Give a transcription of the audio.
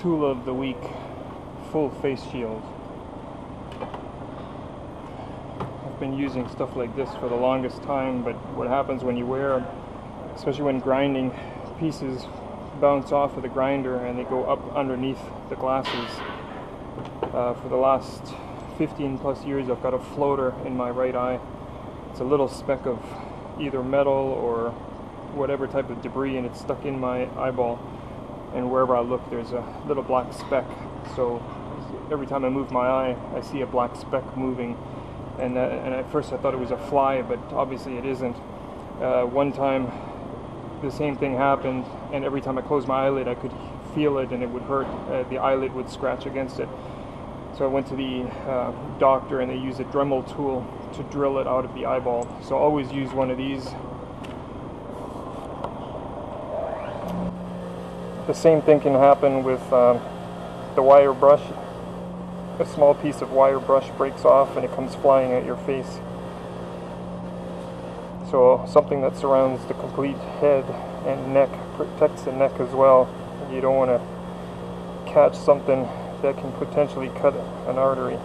tool of the week full face shield. I've been using stuff like this for the longest time, but what happens when you wear especially when grinding, pieces bounce off of the grinder and they go up underneath the glasses. Uh, for the last 15 plus years, I've got a floater in my right eye. It's a little speck of either metal or whatever type of debris, and it's stuck in my eyeball. And wherever I look, there's a little black speck. So every time I move my eye, I see a black speck moving. And, uh, and at first I thought it was a fly, but obviously it isn't. Uh, one time the same thing happened, and every time I closed my eyelid, I could feel it and it would hurt. Uh, the eyelid would scratch against it. So I went to the uh, doctor and they used a Dremel tool to drill it out of the eyeball. So always use one of these. The same thing can happen with um, the wire brush. A small piece of wire brush breaks off and it comes flying at your face. So something that surrounds the complete head and neck protects the neck as well. You don't want to catch something that can potentially cut an artery.